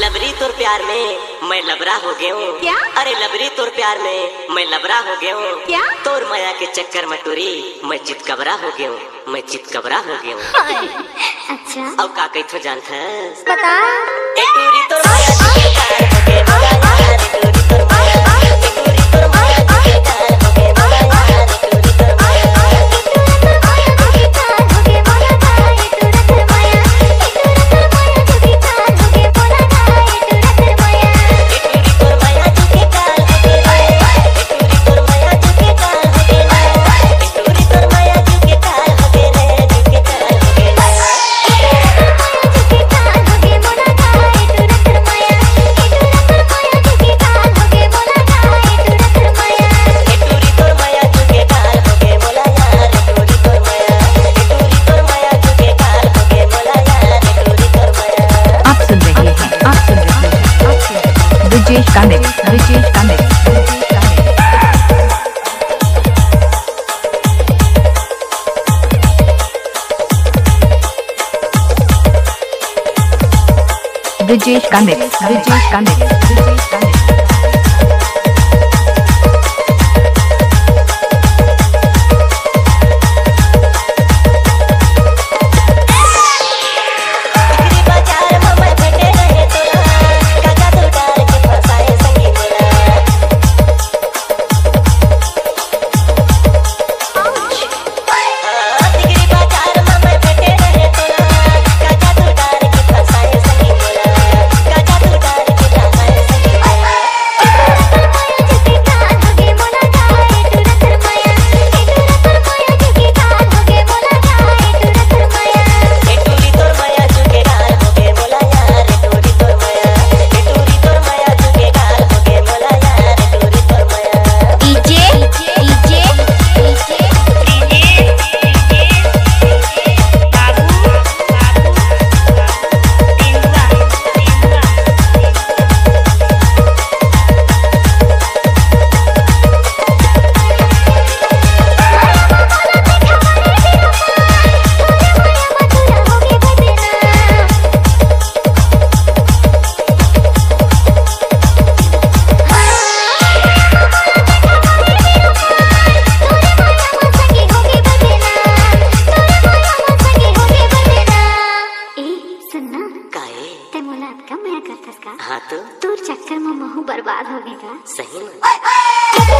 लबरी तुर प्यार में मैं लबरा हो गया हूँ। क्या? अरे लबरी तुर प्यार में मैं लबरा हो गया हूँ। क्या? तोर माया के चक्कर में टूरी मैं चित कबरा हो गया हूँ। मैं चित कबरा हो गया हूँ। अच्छा। अब का कही तो जानता है ए टूरी माया Kamek, Richie Kamek. Brijesh Kamek, Brijesh Kamek, Brijesh तो? तुर चक्कर में महू बर्बाद होगी का सही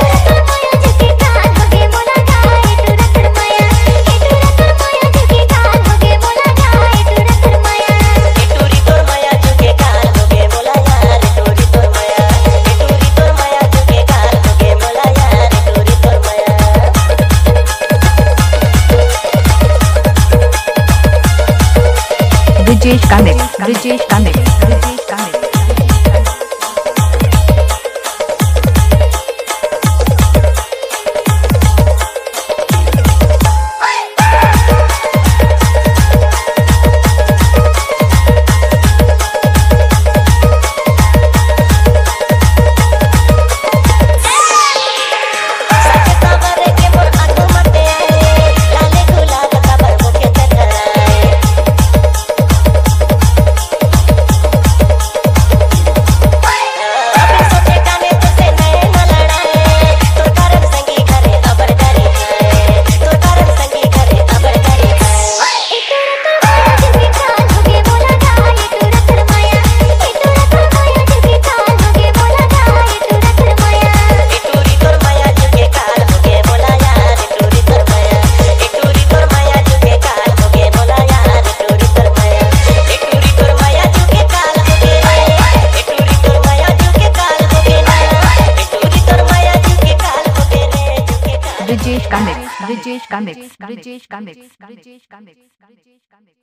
ब्रिजेश कानिक ब्रिजेश कानिक ब्रिजेश कानिक का मिक्स ब्रिजेश का मिक्स ब्रिजेश का मिक्स ब्रिजेश का मिक्स ब्रिजेश का मिक्स